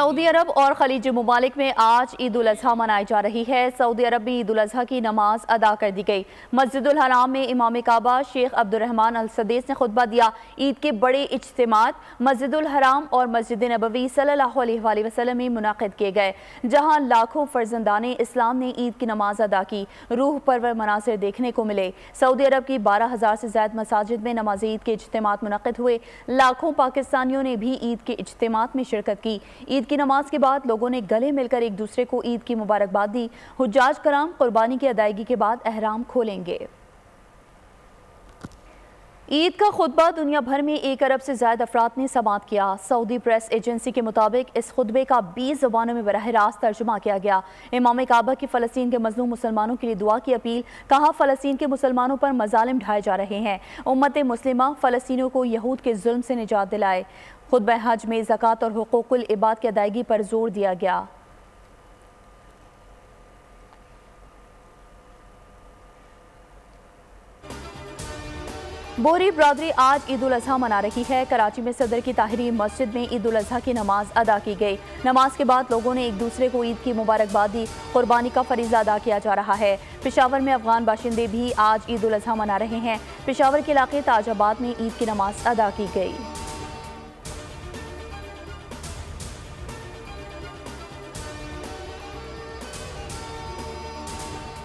Saudi अरब और खलीज ममालिक में आज ईद उल अजहा मनाई जा रही है। सऊदी अरब में ईद उल अजहा की नमाज़ अदा कर दी गई। मस्जिद हराम में इमाम काबा शेख अब्दुलरहमान अल सदेस ने खुतबा दिया। ईद के बड़े इज्तमात मस्जिद हराम और मस्जिद नबवी सल्लल्लाहु अलैहि वसल्लम में मुनद किए गए, जहाँ लाखों फर्जंदान इस्लाम ने ईद की नमाज़ अदा की। रूह परवर मनासर देखने को मिले। सऊदी अरब की बारह हज़ार से ज़्यादा मसाजिद में नमाज़ ईद के इज्तमात मुनद हुए। लाखों पाकिस्तानियों ने भी ईद के इज्तमात में शिरकत की। ईद की नमाज़ के बाद लोगों ने गले मिलकर एक दूसरे को ईद की मुबारकबाद दी। हुजाज कराम कुर्बानी की अदायगी के बाद अहराम खोलेंगे। ईद का खुतबा दुनिया भर में एक अरब से ज़्यादा अफराद ने समात किया। सऊदी प्रेस एजेंसी के मुताबिक इस खुतबे का बीस जबानों में बरह रास्त तर्जुमा किया गया। इमाम काबा की फ़लस्तीन के मजलूम मुसलमानों के लिए दुआ की अपील, कहा फ़लस्तीन के मुसलमानों पर मजालिम ढाए जा रहे हैं। उम्मत मुस्लिमा फ़लस्तीनियों को यहूद के जुल्म से निजात दिलाए। खुतब हज में ज़क़़त और हकूक़ुल इबाद की अदायगी पर ज़ोर दिया गया। बोरी बरदरी आज ईद अजहा मना रही है। कराची में सदर की ताहरी मस्जिद में ईद उल अजहा की नमाज़ अदा की गई। नमाज़ के बाद लोगों ने एक दूसरे को ईद की मुबारकबाद दी कुर्बानी का फरीजा अदा किया जा रहा है। पिशावर में अफगान बाशिंदे भी आज ईद अजहा मना रहे हैं। पिशावर के इलाके ताजाबाद में ईद की नमाज़ अदा की गई।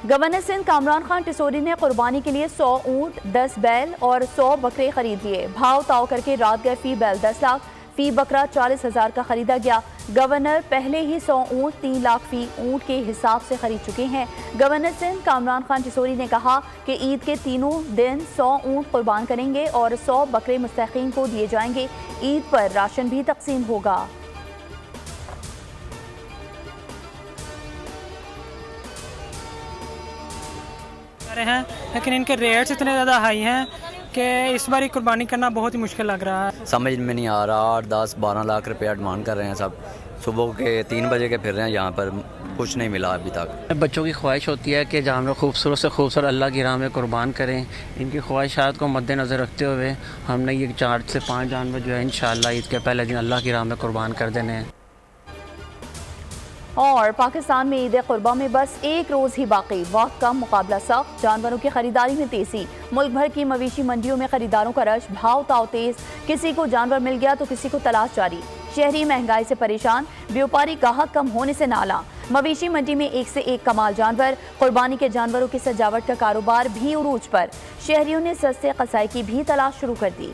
गवर्नर सिंध कामरान खान टिसोरी ने कुर्बानी के लिए 100 ऊँट 10 बैल और 100 बकरे खरीद लिए। भाव ताव करके रात गए फ़ी बैल 10 लाख, फ़ी बकरा चालीस हज़ार का खरीदा गया। गवर्नर पहले ही 100 ऊँट, तीन लाख फ़ी ऊँट के हिसाब से खरीद चुके हैं। गवर्नर सिंध कामरान खान टिसोरी ने कहा कि ईद के तीनों दिन 100 ऊँट कुर्बान करेंगे और 100 बकरे मुस्तकीन को दिए जाएँगे। ईद पर राशन भी तकसीम होगा। रहे हैं लेकिन इनके रेट्स इतने ज़्यादा हाई हैं कि इस बार ही कुर्बानी करना बहुत ही मुश्किल लग रहा है। समझ में नहीं आ रहा आठ दस बारह लाख रुपया डिमांड कर रहे हैं सब। सुबह के तीन बजे के फिर रहे हैं यहाँ पर कुछ नहीं मिला अभी तक। बच्चों की ख्वाहिश होती है कि जानवर खूबसूरत से खूबसूरत अल्लाह की राह में कुर्बान करें इनकी ख्वाहिशात को मद्देनज़र रखते हुए हमने ये चार से पाँच जानवर जो है इन ईद के पहले दिन अल्लाह की राह में कुर्बान कर देने हैं। और पाकिस्तान में ईद कुर्बा में बस एक रोज़ ही बाकी। वक्त कम, मुकाबला सख्त। जानवरों की खरीदारी में तेज़ी। मुल्क भर की मवेशी मंडियों में खरीदारों का रश भाव ताव तेज। किसी को जानवर मिल गया तो किसी को तलाश जारी। शहरी महँगाई से परेशान। व्यापारी गाहक कम होने से नाला। मवेशी मंडी में एक से एक कमाल जानवर। कुर्बानी के जानवरों की सजावट का कारोबार भी उरूज पर। शहरियों ने सस्ते कसाई की भी तलाश शुरू कर दी।